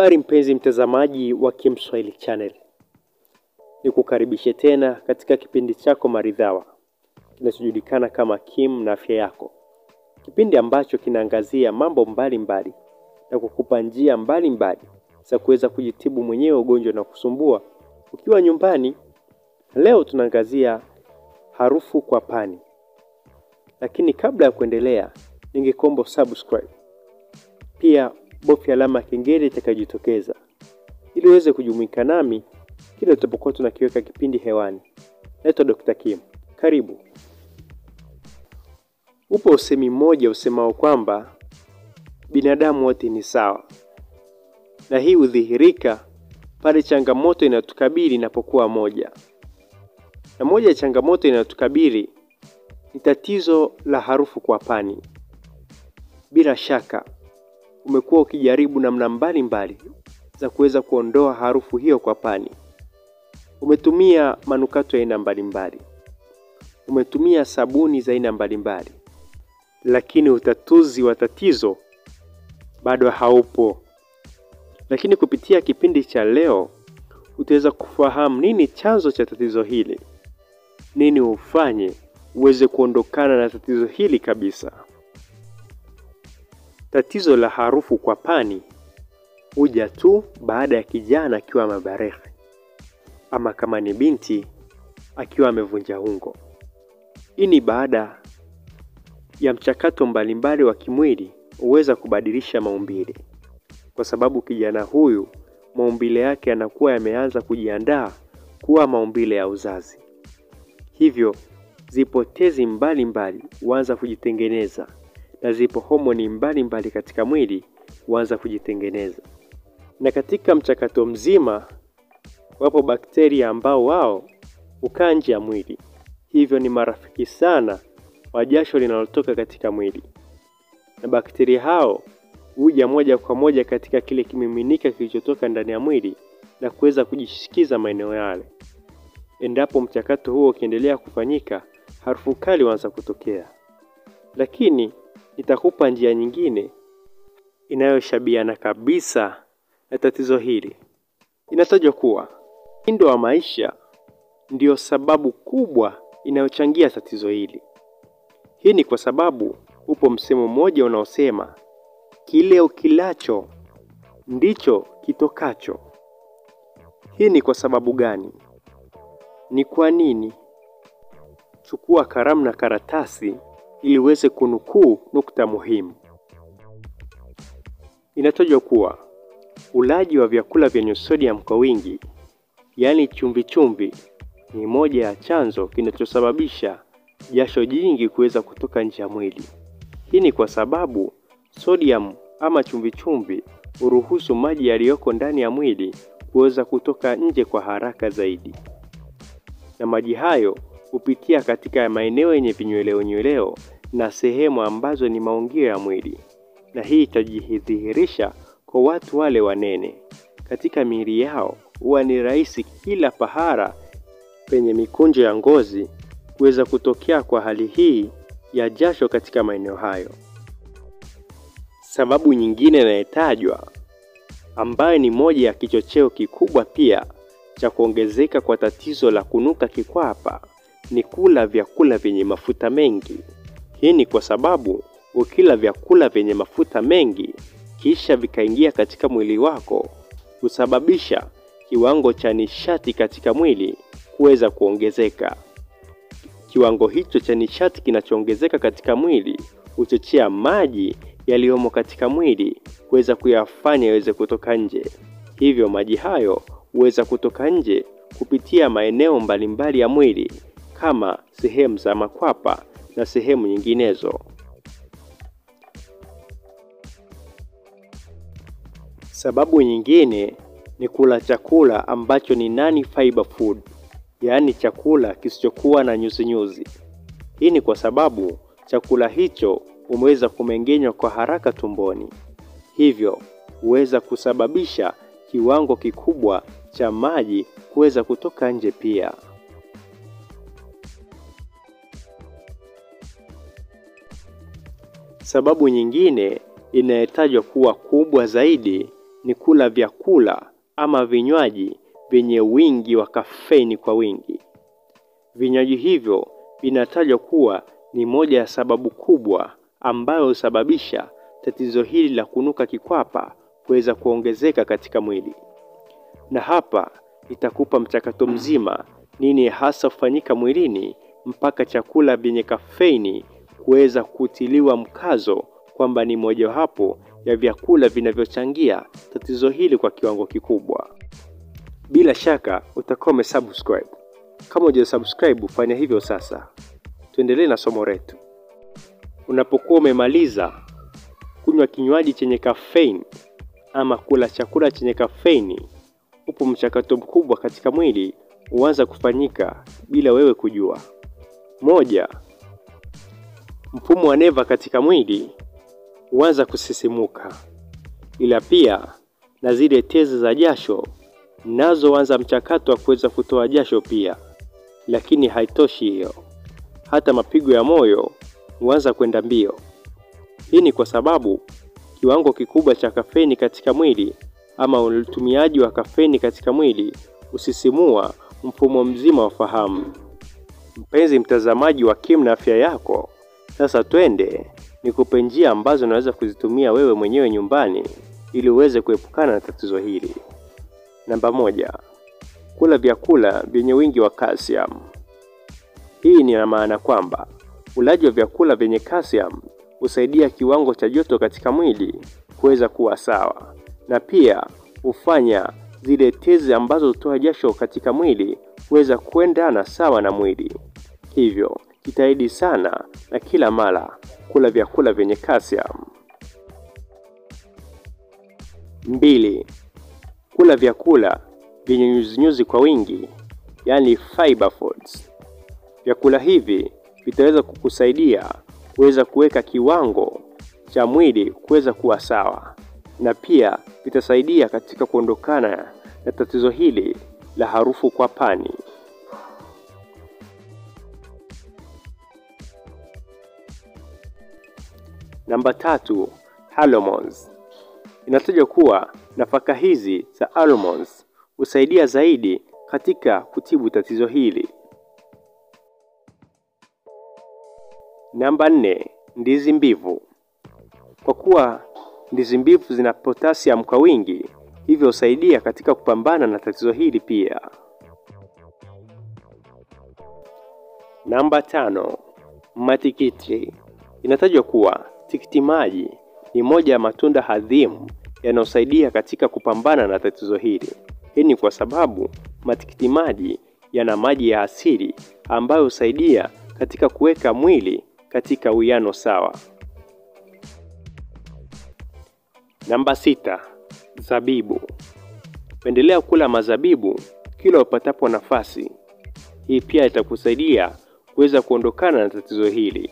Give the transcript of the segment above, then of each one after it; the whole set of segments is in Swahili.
Habari mpenzi mtazamaji wa kimswahili Channel, nikukaribishe tena katika kipindi chako maridhawa kinachojulikana kama Kim na afya yako, kipindi ambacho kinaangazia mambo mbalimbali mbali, na kukupa njia mbalimbali za kuweza kujitibu mwenyewe ugonjwa na kusumbua. Ukiwa nyumbani. Leo tunaangazia harufu kwa pani, lakini kabla ya kuendelea, ningekombo subscribe. Pia bofya alama ya kengele itakayojitokeza ili uweze kujumuika nami kila tutapokuwa tunakiweka kipindi hewani. Naitwa Dr. Kim, karibu. Upo usemi mmoja usemao kwamba binadamu wote ni sawa, na hii hudhihirika pale changamoto inayotukabili inapokuwa moja, na moja ya changamoto inayotukabili ni tatizo la harufu kwa pani. Bila shaka umekuwa ukijaribu namna mbalimbali za kuweza kuondoa harufu hiyo kwa pani. Umetumia manukato ya aina mbalimbali, umetumia sabuni za aina mbalimbali, lakini utatuzi wa tatizo bado haupo. Lakini kupitia kipindi cha leo utaweza kufahamu nini chanzo cha tatizo hili, nini ufanye uweze kuondokana na tatizo hili kabisa. Tatizo la harufu kwa pani. Huja tu baada ya kijana akiwa amebaleghe ama kama ni binti akiwa amevunja ungo. Hii ni baada ya mchakato mbalimbali wa kimwili huweza kubadilisha maumbile, kwa sababu kijana huyu maumbile yake yanakuwa yameanza kujiandaa kuwa maumbile ya uzazi, hivyo zipo tezi mbalimbali huanza kujitengeneza na zipo homoni mbalimbali katika mwili huanza kujitengeneza, na katika mchakato mzima wapo bakteria ambao wao hukaa nje ya mwili, hivyo ni marafiki sana wa jasho linalotoka katika mwili, na bakteria hao huja moja kwa moja katika kile kimiminika kilichotoka ndani ya mwili na kuweza kujishikiza maeneo yale. Endapo mchakato huo ukiendelea kufanyika, harufu kali huanza kutokea, lakini nitakupa njia nyingine inayoshabiana kabisa na tatizo hili. Inatajwa kuwa mtindo wa maisha ndiyo sababu kubwa inayochangia tatizo hili. Hii ni kwa sababu upo msemo mmoja unaosema kile ukilacho ndicho kitokacho. Hii ni kwa sababu gani? Ni kwa nini? Chukua kalamu na karatasi ili uweze kunukuu nukta muhimu. Inatajwa kuwa ulaji wa vyakula vyenye sodium kwa wingi, yaani chumvi chumvi, ni moja ya chanzo kinachosababisha jasho jingi kuweza kutoka nje ya mwili. Hii ni kwa sababu sodium ama chumvi chumvi huruhusu maji yaliyoko ndani ya mwili kuweza kutoka nje kwa haraka zaidi, na maji hayo hupitia katika maeneo yenye vinyweleo nyweleo na sehemu ambazo ni maungio ya mwili, na hii itajidhihirisha kwa watu wale wanene. Katika miili yao huwa ni rahisi kila pahara penye mikunjo ya ngozi kuweza kutokea kwa hali hii ya jasho katika maeneo hayo. Sababu nyingine inayotajwa ambayo ni moja ya kichocheo kikubwa pia cha kuongezeka kwa tatizo la kunuka kikwapa ni kula vyakula vyenye mafuta mengi. Hii ni kwa sababu ukila vyakula vyenye mafuta mengi kisha vikaingia katika mwili wako husababisha kiwango cha nishati katika mwili kuweza kuongezeka. Kiwango hicho cha nishati kinachoongezeka katika mwili huchochea maji yaliyomo katika mwili kuweza kuyafanya yaweze kutoka nje. Hivyo maji hayo huweza kutoka nje kupitia maeneo mbalimbali ya mwili kama sehemu za makwapa na sehemu nyinginezo. Sababu nyingine ni kula chakula ambacho ni non fiber food, yaani chakula kisichokuwa na nyuzinyuzi. Hii ni kwa sababu chakula hicho umeweza kumeng'enywa kwa haraka tumboni, hivyo huweza kusababisha kiwango kikubwa cha maji kuweza kutoka nje pia. Sababu nyingine inayotajwa kuwa kubwa zaidi ni kula vyakula ama vinywaji vyenye wingi wa kafeini kwa wingi. Vinywaji hivyo vinatajwa kuwa ni moja ya sababu kubwa ambayo husababisha tatizo hili la kunuka kikwapa kuweza kuongezeka katika mwili. Na hapa itakupa mchakato mzima nini hasa hufanyika mwilini mpaka chakula vyenye kafeini kuweza kutiliwa mkazo kwamba ni mojawapo ya vyakula vinavyochangia tatizo hili kwa kiwango kikubwa. Bila shaka utakuwa umesubscribe. Kama hujasubscribe, fanya hivyo sasa. Tuendelee na somo letu. Unapokuwa umemaliza kunywa kinywaji chenye kafeini ama kula chakula chenye kafeini, upo mchakato mkubwa katika mwili huanza kufanyika bila wewe kujua. Moja, mfumo wa neva katika mwili huanza kusisimuka, ila pia na zile tezi za jasho nazo huanza mchakato wa kuweza kutoa jasho pia. Lakini haitoshi hiyo, hata mapigo ya moyo huanza kwenda mbio. Hii ni kwa sababu kiwango kikubwa cha kafeni katika mwili ama utumiaji wa kafeni katika mwili husisimua mfumo mzima wa fahamu. Mpenzi mtazamaji wa Kim na Afya Yako, sasa twende nikupe njia ambazo unaweza kuzitumia wewe mwenyewe nyumbani ili uweze kuepukana na tatizo hili. Namba moja, kula vyakula vyenye wingi wa calcium. Hii ni maana kwamba ulaji wa vyakula vyenye calcium husaidia kiwango cha joto katika mwili kuweza kuwa sawa, na pia hufanya zile tezi ambazo hutoa jasho katika mwili kuweza kuendana sawa na mwili. Hivyo jitahidi sana na kila mara kula vyakula vyenye calcium. Mbili, kula vyakula vyenye nyuzinyuzi kwa wingi, yaani fiber foods. Vyakula hivi vitaweza kukusaidia kuweza kuweka kiwango cha mwili kuweza kuwa sawa, na pia vitasaidia katika kuondokana na tatizo hili la harufu kwa pani. Namba tatu, almonds. Inatajwa kuwa nafaka hizi za almonds husaidia zaidi katika kutibu tatizo hili. Namba nne, ndizi mbivu. Kwa kuwa ndizi mbivu zina potassium kwa wingi, hivyo husaidia katika kupambana na tatizo hili pia. Namba tano, matikiti. Inatajwa kuwa tikiti maji ni moja ya matunda hadhimu yanayosaidia katika kupambana na tatizo hili. Hii ni kwa sababu matikiti maji yana maji ya asili ambayo husaidia katika kuweka mwili katika uwiano sawa. Namba sita, zabibu. Pendelea kula mazabibu kila upatapo nafasi. Hii pia itakusaidia kuweza kuondokana na tatizo hili.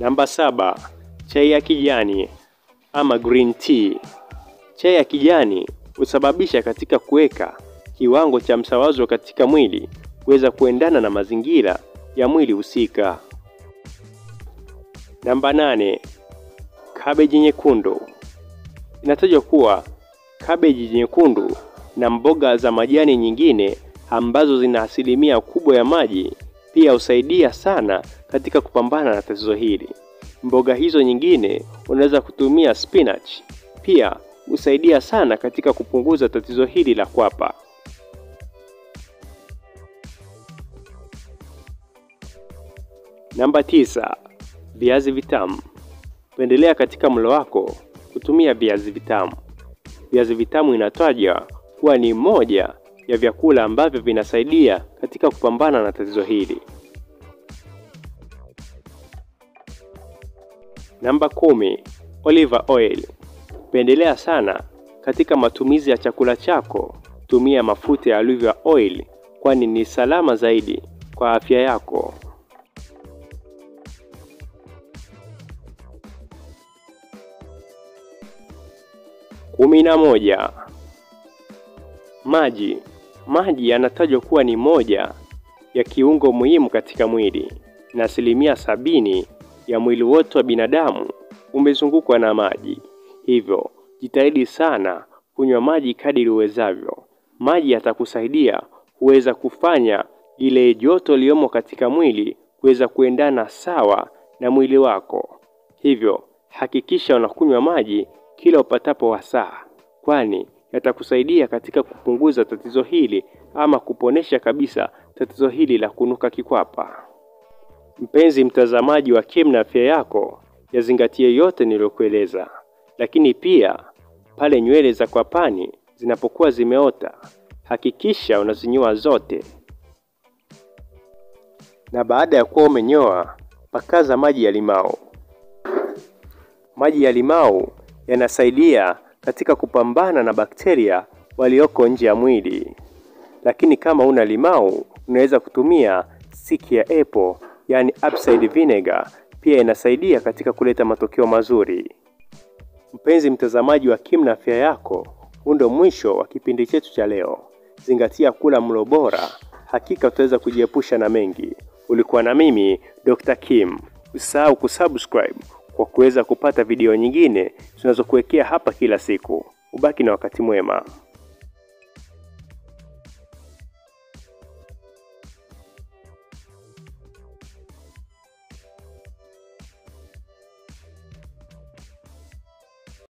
Namba saba, chai ya kijani ama green tea. Chai ya kijani husababisha katika kuweka kiwango cha msawazo katika mwili kuweza kuendana na mazingira ya mwili husika. Namba nane, kabeji nyekundu. Inatajwa kuwa kabeji nyekundu na mboga za majani nyingine ambazo zina asilimia kubwa ya maji pia husaidia sana katika kupambana na tatizo hili. Mboga hizo nyingine unaweza kutumia spinach, pia husaidia sana katika kupunguza tatizo hili la kwapa. Namba tisa, viazi vitamu. Pendelea katika mlo wako kutumia viazi vitamu. Viazi vitamu inatajwa kuwa ni moja ya vyakula ambavyo vinasaidia katika kupambana na tatizo hili. Namba kumi, olive oil. Pendelea sana katika matumizi ya chakula chako, tumia mafuta ya olive oil kwani ni salama zaidi kwa afya yako. Kumi na moja, maji. Maji yanatajwa kuwa ni moja ya kiungo muhimu katika mwili na asilimia sabini ya mwili wote wa binadamu umezungukwa na maji, hivyo jitahidi sana kunywa maji kadiri uwezavyo. Maji yatakusaidia kuweza kufanya ile joto liyomo katika mwili kuweza kuendana sawa na mwili wako. Hivyo hakikisha unakunywa maji kila upatapo wasaa, kwani yatakusaidia katika kupunguza tatizo hili ama kuponesha kabisa tatizo hili la kunuka kikwapa. Mpenzi mtazamaji wa Kim na Afya Yako, yazingatie yote niliyokueleza, lakini pia pale nywele za kwapani zinapokuwa zimeota, hakikisha unazinyoa zote, na baada ya kuwa umenyoa, pakaza maji ya limao. Maji ya limao yanasaidia katika kupambana na bakteria walioko nje ya mwili, lakini kama una limau unaweza kutumia siki ya apple, yani upside vinegar, pia inasaidia katika kuleta matokeo mazuri. Mpenzi mtazamaji wa Kim na Afya Yako, huu ndio mwisho wa kipindi chetu cha leo. Zingatia kula mlo bora, hakika utaweza kujiepusha na mengi. Ulikuwa na mimi Dr. Kim. Usisahau kusubscribe kwa kuweza kupata video nyingine tunazokuwekea hapa kila siku. Ubaki na wakati mwema.